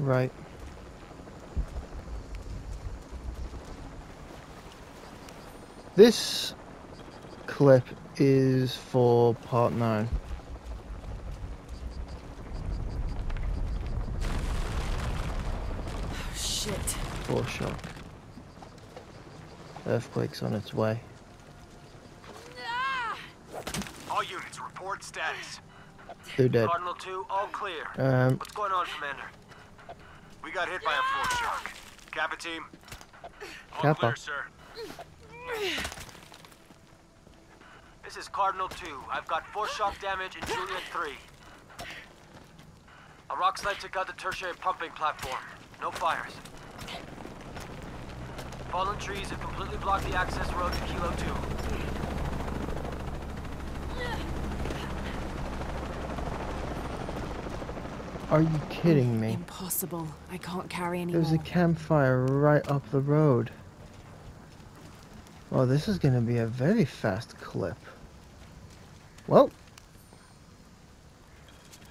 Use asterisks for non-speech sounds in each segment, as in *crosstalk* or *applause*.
Right. This clip is for part 9. Oh, shit. Foreshock. Earthquake's on its way. All units, report status. Who dead? Cardinal 2, all clear. Um, What's going on, Commander? Got hit by a foreshock. Kappa team. All Kappa. clear, sir. This is Cardinal 2. I've got foreshock damage in Juliet 3. A rock slide took out the tertiary pumping platform. No fires. Fallen trees have completely blocked the access road to Kilo 2. Are you kidding me? Impossible. I can't carry There's anymore. a campfire right up the road. Oh, this is going to be a very fast clip. Well,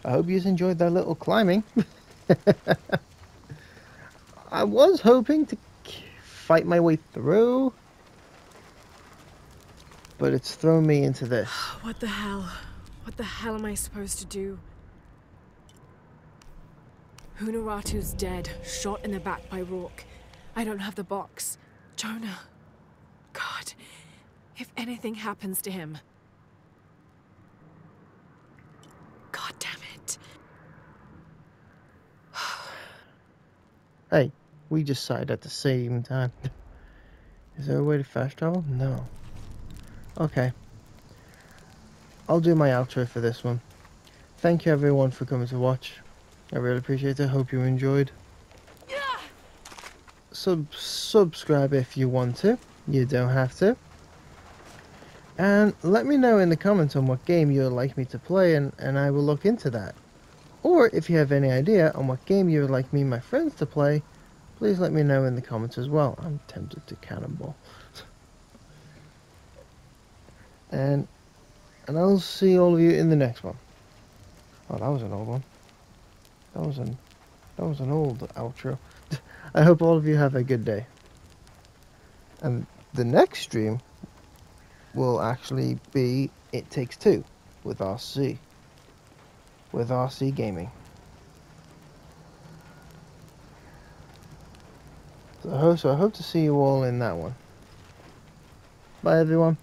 I hope you enjoyed that little climbing. *laughs* I was hoping to fight my way through, but it's thrown me into this. What the hell? What the hell am I supposed to do? Unuratu's dead, shot in the back by Rourke. I don't have the box. Jonah. God, if anything happens to him. God damn it. Hey, we just sighed at the same time. Is there a way to fast travel? No. Okay. I'll do my outro for this one. Thank you everyone for coming to watch. I really appreciate it. Hope you enjoyed. Sub subscribe if you want to. You don't have to. And let me know in the comments on what game you would like me to play and, and I will look into that. Or if you have any idea on what game you would like me and my friends to play, please let me know in the comments as well. I'm tempted to cannonball. *laughs* and and I'll see all of you in the next one. Oh, that was an old one. That was an that was an old outro. *laughs* I hope all of you have a good day. And the next stream will actually be It Takes Two with RC. With RC Gaming. So I hope, so I hope to see you all in that one. Bye everyone.